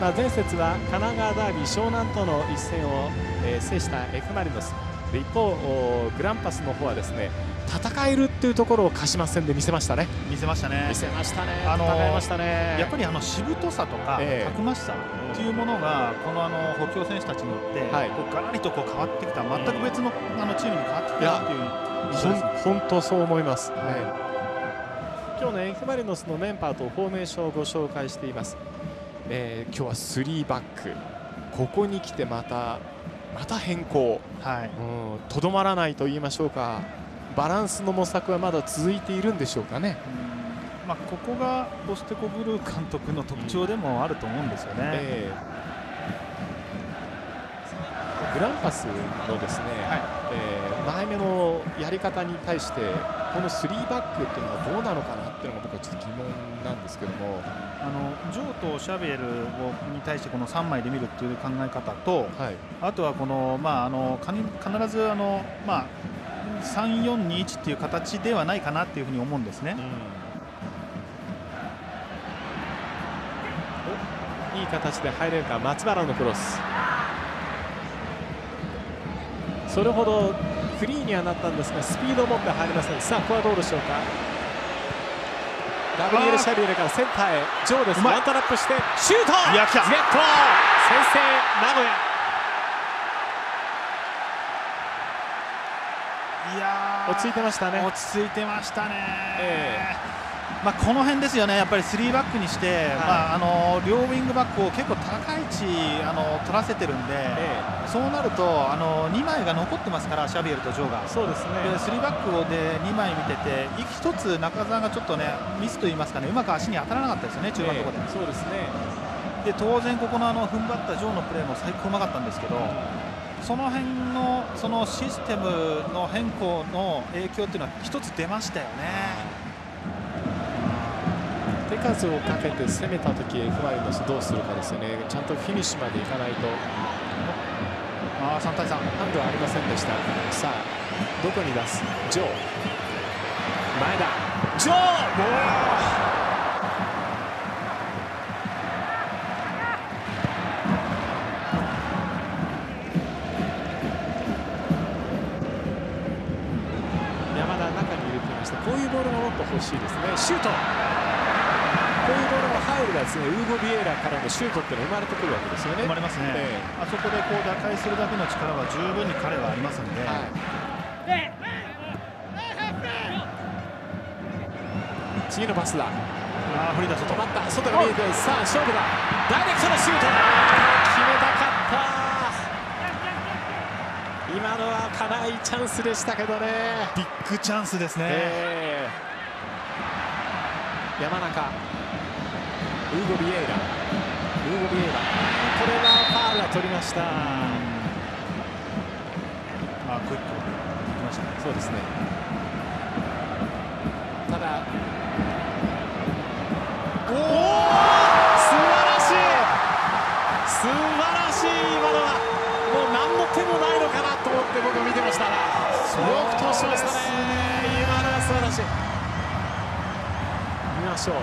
まあ、前節は神奈川ダービー湘南との一戦を、えー、制した F・ マリノス。で一方グランパスの方はですね戦えるっていうところを鹿島戦で見せましたね。見せましたね。見せましたね。あの戦いましたね。やっぱりあのしぶとさとか、えー、たくましさっていうものがこのあの補強選手たちによって、はい、こうガラリとこう変わってきた。全く別のあのチームに変わってきたっていう印象です、本当そう思います、はい。今日のエンフマリノスのメンバーとフォーメーションをご紹介しています、えー、今日は3バック。ここに来てまたまた変更。とど、はい、まらないと言いましょうか。バランスの模索はまだ続いているんでしょうかね。まあ、ここがポステコブルー監督の特徴でもあると思うんですよね。えー、グランパスのですね、はい、えー、前目のやり方に対してこの3バックっていうのはどうなのかなっていうのが僕はちょっと疑問なんですけども。あのジョーとシャベルをに対してこの3枚で見るっていう考え方と、はい、あとはこの、まあ、あの必ずあの、まあ、3421っていう形ではないかなっていうふうに思うんですね。うん、いい形で入れるか松原のクロスそれほどフリーにはなったんですがスピードを持って入りません。さあここはどうでしょうか？ガブリエル・シャビエルからセンターへ。ジョーです。ワントラップしてシュート！いや来た先制名古屋。いや落ち着いてましたね。落ち着いてましたね、えーまあ、この辺ですよね、やっぱり3バックにして、はい、まあ、あの両ウィングバックを結構高い位置あの取らせてるんで、ええ、そうなるとあの2枚が残ってますから、シャビエルとジョーが。そうですねで3バックで2枚見てて、1つ中澤がちょっとねミスといいますかね、うまく足に当たらなかったですよね、中盤のところで。え、そうですねで当然、ここのあの踏ん張ったジョーのプレーも最高うまかったんですけど。その辺のそのシステムの変更の影響っていうのは一つ出ましたよね。手数をかけて攻めた時 F マリノスどうするかですよね。ちゃんとフィニッシュまでいかないと。ああ3対3ハンドはありませんでした。さあどこに出す？ジョー。前田。ジョー！山田中に入れていました。こういうボールがもっと欲しいですね。シュートこういうボールが入るがですねウーゴ・ビエラからのシュートっていうのは生まれてくるわけですよね。生まれますね、えー、あそこでこう打開するだけの力は十分に彼はありますので、はい、次のパスだ。あ振り出す止まった。外が見えてさあ勝負だ。ダイレクトのシュート。決めたかった。今のはかないチャンスでしたけどね。ビッグチャンスですね、えー、山中。ウーゴ・ビエイラウーゴ・ビエイラこれはファールは取りました。あクイック。きましたね。そうですねしょう。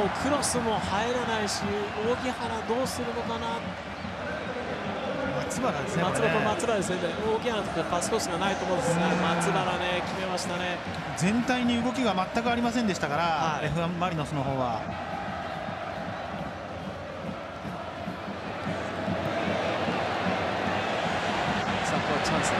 もうクロスも入らないし荻原どうするのかな。松原ですね松原松原ですね。荻原とパスコースがないと思うんですが松原ね決めましたね。全体に動きが全くありませんでしたから、はい、F1 マリノスの方は。チャンスだ。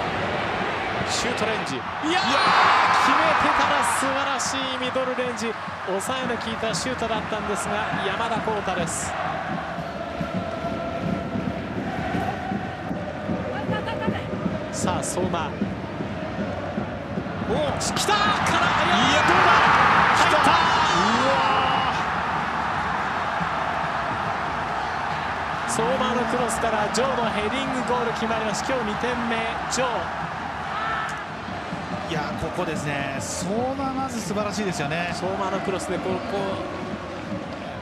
シュートレンジ。いや決めてたら素晴らしいミドルレンジ。抑えの効いたシュートだったんですが山田浩太です。さあ相馬。お来た!からいやどうだ?入った!うわ相馬のクロスからジョーのヘディングゴール決まります。今日2点目ジョーここですね。相馬まず素晴らしいですよね。相馬のクロスでここ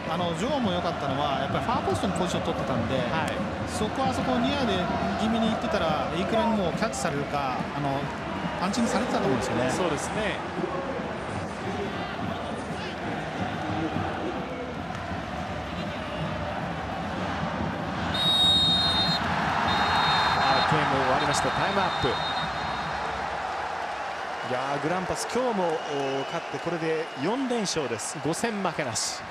あのジョーも良かったのはやっぱりファーポストにポジション取ってたんで、はい、そこはそこニアで気味に行ってたらいくらにもキャッチされるかあのパンチングされてたと思うんですよね。そうですね。タイムアップ。やグランパス今日も勝ってこれで4連勝です。5戦負けなし。